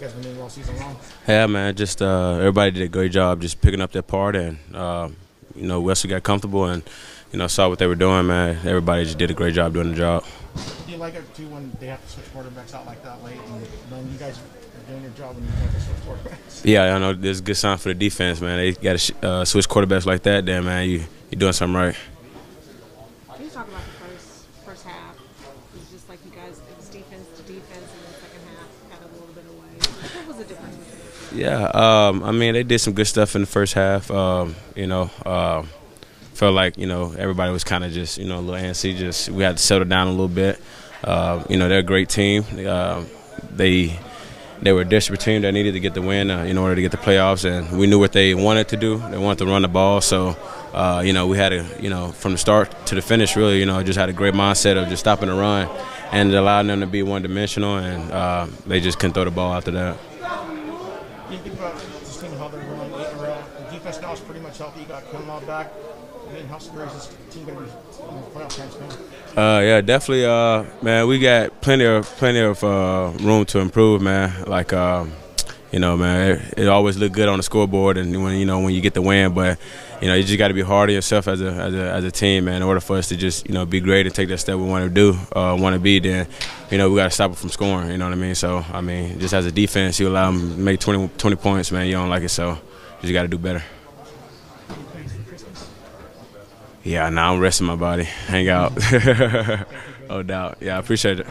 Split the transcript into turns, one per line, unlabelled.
You guys been doing all season long.
Yeah, man. Just uh, everybody did a great job just picking up their part, and uh, you know, Wesley got comfortable and you know saw what they were doing, man. Everybody just did a great job doing the job.
Do you like it too when they have to switch quarterbacks out like that late, and then you guys are doing your job when you have to switch quarterbacks?
Yeah, I know there's a good sign for the defense, man. They got to uh, switch quarterbacks like that, then man, you you doing something right.
Can you talk about the first first half? It was just like you guys, it was defense to defense, and then second half got a little bit away. What was the difference?
Yeah, um, I mean they did some good stuff in the first half. Um, you know, uh, felt like you know everybody was kind of just you know a little antsy. Just we had to settle down a little bit. Uh, you know they're a great team. Uh, they they were a desperate team that needed to get the win uh, in order to get the playoffs, and we knew what they wanted to do. They wanted to run the ball, so uh, you know we had a you know from the start to the finish, really, you know, just had a great mindset of just stopping the run, and allowing them to be one dimensional, and uh, they just couldn't throw the ball after that.
You think about this team how they're going eight in a row. The defense now is pretty much healthy. You got Kinlaw back. I mean, how scary is this team going to be in the playoff times?
Uh, yeah, definitely. Uh, man, we got plenty of plenty of uh, room to improve, man. Like, um, you know, man, it, it always look good on the scoreboard, and when you know when you get the win, but you know you just got to be hard on yourself as a, as a as a team, man. In order for us to just you know be great and take that step we want to do, uh, want to be, then you know we got to stop it from scoring. You know what I mean? So I mean, just as a defense, you allow them to make 20, 20 points, man. You don't like it, so you just got to do better. Yeah, now I'm resting my body. Hang out. no doubt. Yeah, I appreciate it.